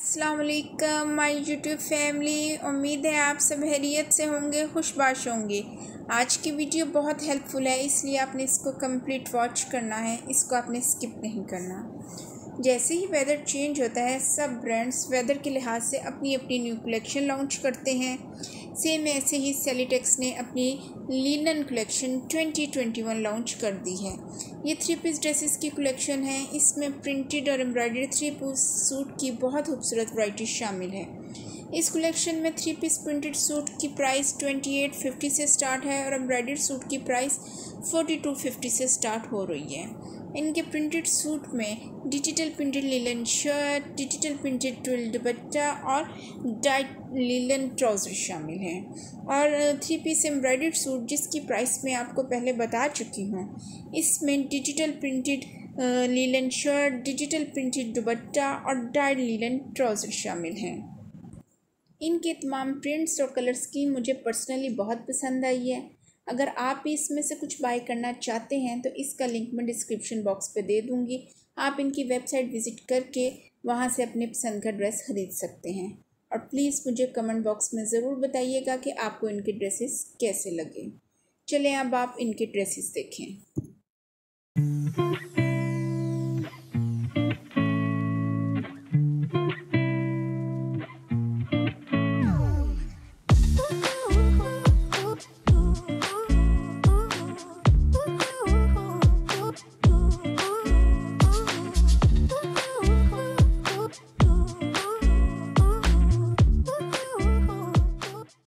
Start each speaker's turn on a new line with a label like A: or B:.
A: Allam my YouTube family. उम्मीद है आप सब हैरियत से होंगे, खुशबाश होंगे। आज की वीडियो बहुत हेल्पफुल है, इसलिए आपने इसको कंप्लीट वॉच करना है, इसको आपने स्किप नहीं करना। जैसे ही वेदर चेंज होता है, सब ब्रांड्स वेदर के लिहाज से अपनी अपनी न्यू कलेक्शन लॉन्च करते हैं। सेम ऐसे ही सेलिटेक्स ने अपनी लिनन कलेक्शन 2021 लॉन्च कर दी है। ये थ्री पीस ड्रेसेस की कलेक्शन है। इसमें प्रिंटेड और एम्ब्रॉयडरी थ्री पीस सूट की बहुत खूबसूरत वाइटी शामिल है। इस कलेक्शन में थ्री पीस प्रिंटेड सूट की प्राइस ट्वेंटी एट फिफ्टी से स्टार्ट है और एम्ब्रॉयडर्ड सूट की प्राइस फोर्टी टू फिफ्टी से स्टार्ट हो रही है। इनके प्रिंटेड सूट में digital printed linen shirt digital printed twill dupatta और डाइट लीलन ट्राउज़र शामिल हैं। और थ्री पीस एम्ब्रॉयडर्ड सूट जिसकी प्राइस मैं आपको पहले बता चुकी हूँ, इसमें digital printed linen shirt digital printed dupatta और डाइट लीलन ट्राउज़र शामिल हैं। इनके तमाम प्रिंट्स और कलर स्कीम मुझे पर्सनली बहुत पसंद आई है। अगर आप भी इसमें से कुछ बाय करना चाहते हैं तो इसका लिंक मैं डिस्क्रिप्शन बॉक्स पर दे दूँगी। आप इनकी वेबसाइट विज़िट करके वहाँ से अपने पसंद का ड्रेस ख़रीद सकते हैं। और प्लीज़ मुझे कमेंट बॉक्स में ज़रूर बताइएगा कि आपको इनके ड्रेसेस कैसे लगे। चलें, अब आप इनके ड्रेसेस देखें।